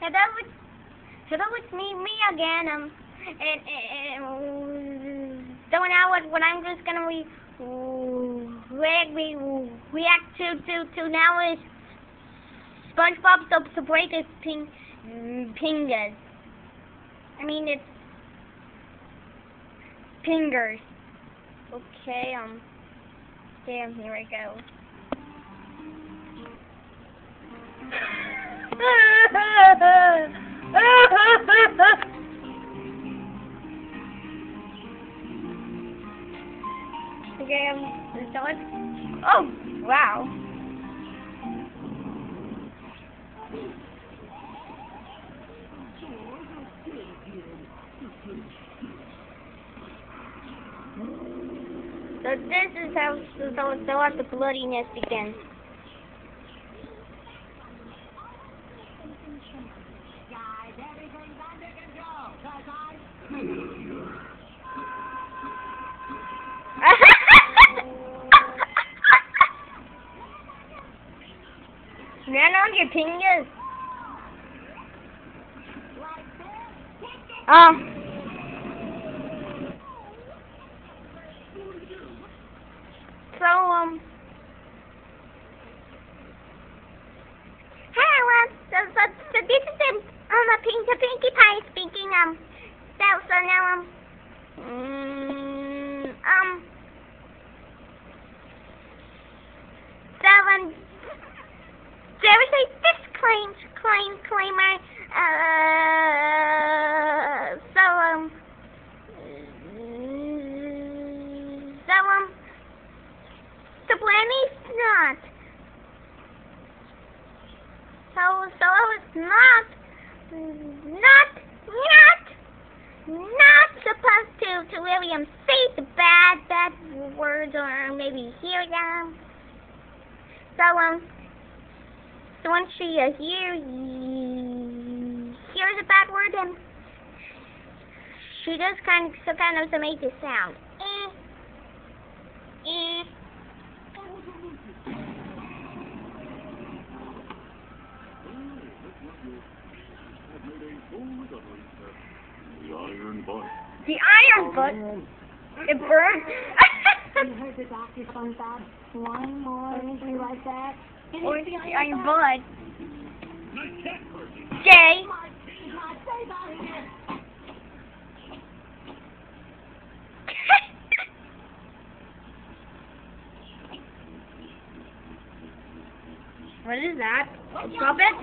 hello, it's, hello, it's me, me again. Um, and, and so now what, what I'm just gonna re, re, re, react to, to, to now is SpongeBob to break his ping, pingas. I mean, it's pingers. Okay, um, damn, here I go. Okay, I'm done. Oh, wow. So this is how so, so how the bloodiness begins. Man on your. Um. So, um. Hey, well, so, so, so this is um, um, a pink, a Pinkie Pie speaking, um, so, so now, um, mm, um, so, um, there is a disclaim, claim, claimer, uh, so, um, so, um, the Blanny's not. So, so I was not, not, not, not supposed to, to um, say the bad, bad words or maybe hear them. So, um, so once she uh, hear, hears a bad word, then she just kind of, so kind of to make a sound. Eh, eh. The Iron Butt. The iron butt. It burns. You heard the doctor, SpongeBob? One more, anything like that? or the iron butt. Nice. Jay. what is that? A trumpet?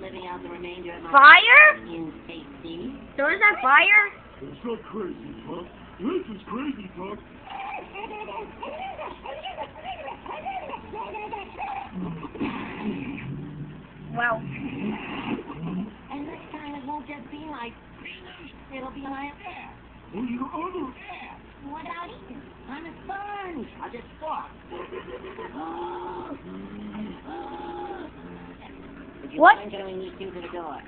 Living out the remainder of my Fire? in safety. So is that fire? It's not crazy talk. This is crazy talk. Wow. And this time it won't just be like, it'll be like, Oh, your other. what about eating? I'm a sponge. I'll just walk. Would you What? mind going these two to the door?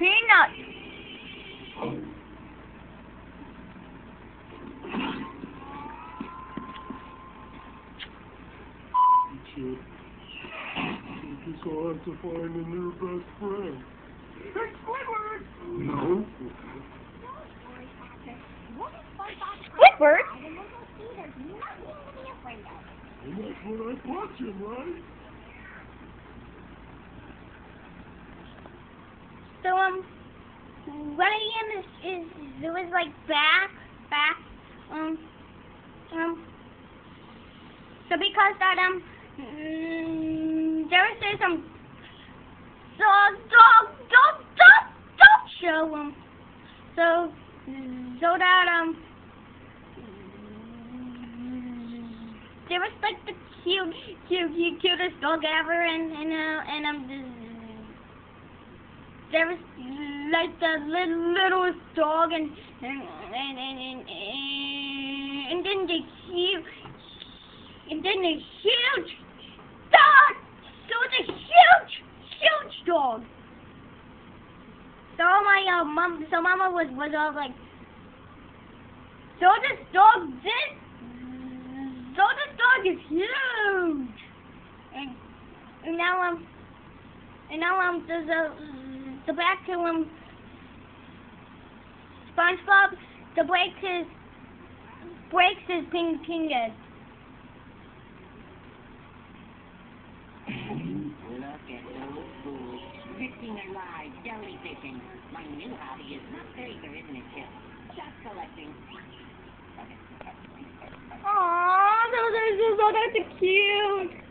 Peanut. Chip. You just all have to find a new best friend. Hey, Squidward! No. Squidward? And that's what I taught you, right? So um, am is is it was like back back um um. So because that um mm, there was some dog dog dog dog dog show um so so that um there was like the cute cute cute cutest dog ever and and uh and um there was like the little, littlest dog and and and and, and, and then the huge and then the huge dog! So the huge huge dog! So my uh, mom so mama was was all like so this dog this so this dog is huge! And, and now um And now um the the, the back to um SpongeBob the breaks his breaks his ping ping head. Look at those fools. Fishing alive, jellyfishing. My new hobby is not paper, isn't it, Chip? Just collecting. Aww, those are so, so that's cute.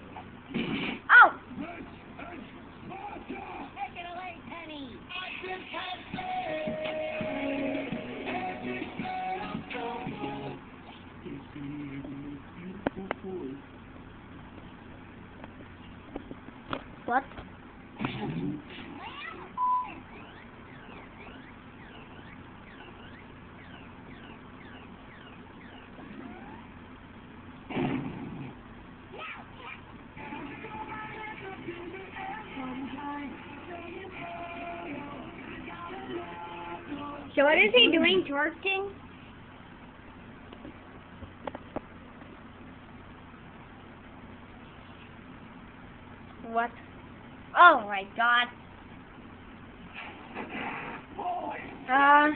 So what is he doing, twerking? What? Oh my god. Uh.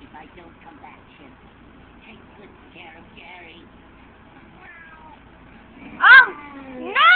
If I don't come back, Chip, Oh no!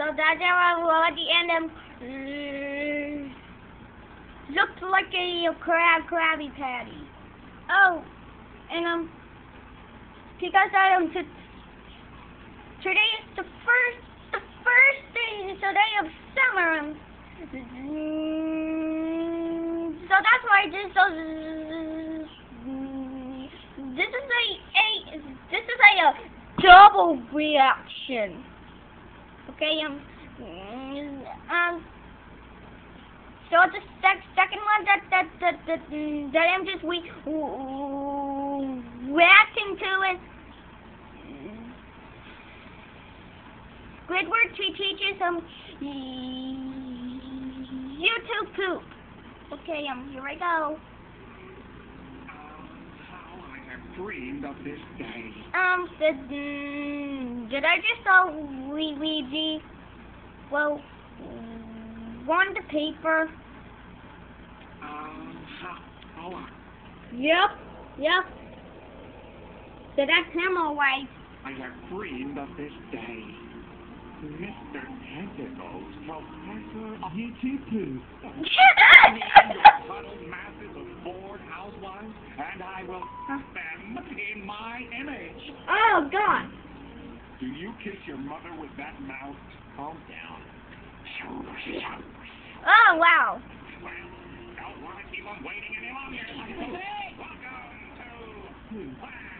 The, the, that well, at the end um, mm, looked like a, crab Krabby Patty. Oh, and um, because I um, today is the first, the first day, so day of summer. Um, mm, so that's why this is. This is a, a this is a, a double reaction. Okay, um, mm, um, so the sec- second one that that that that, mm, that I'm just we reacting to is Squidward te- teaches um YouTube poop. Okay, um, here I go. Have dreamed of this day. Um, did, mm, did I just saw Luigi? Well, on the paper. Um, how, how I, Yep, yep. So that's him alright. I have dreamed of this day. Mr. Tentacles, Professor Yee-Poo. Huddled masses of bored housewives, and I will put them in my image. oh, God. Do you kiss your mother with that mouth? Calm down. Oh, wow. Well, don't want to keep them waiting any longer. Welcome to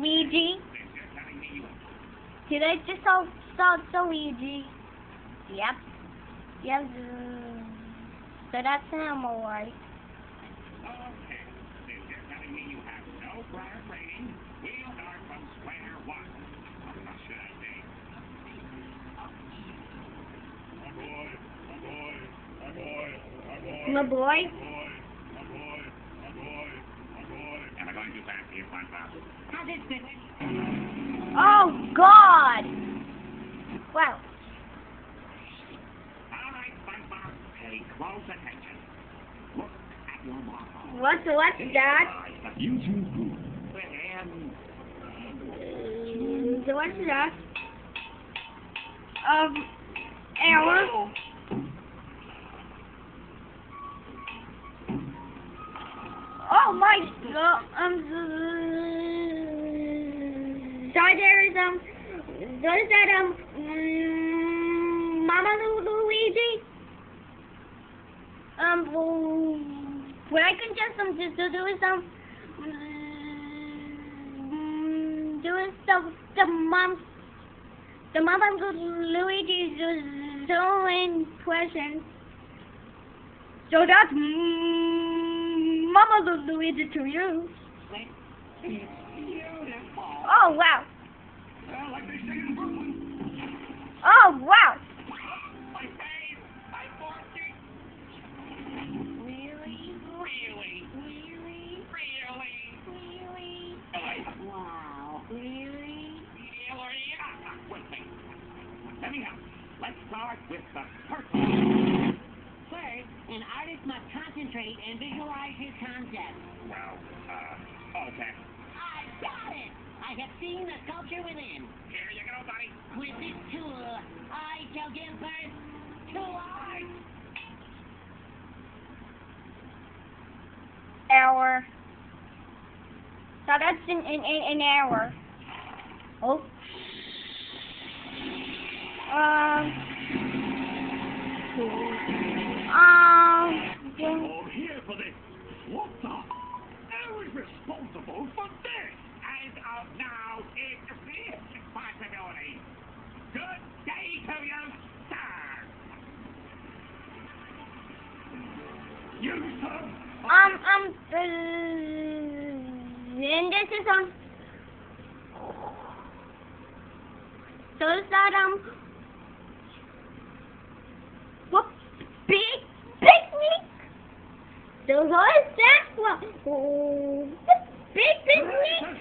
Weegee. Then you're telling me you Did I just saw saw Weegee? Yep. Yep. So that's an animal, right? Okay. Since Oh God! Wow. All right, SpongeBob, pay close attention. Look at your marble. What's that? You two group. And Mm, What's that? Um, arrow. Oh my God! Um, so there is um, what is that um, mm, Mama Lu- Luigi? Um, what I can just um just to do is um, mm, do the mom, the Mama Lu- Luigi is so in question. So that's mm, Mama Luigi to you. beautiful. Oh wow! Like. Oh wow! I have seen the sculpture within. Here you go, buddy. With this tool, I shall give birth to art. hour. So that's in in in an hour. Oh. Um. Um. I'm here for this. What the? Um. Um. And this is um. So is that um. What big picnic? So what is that? What big picnic?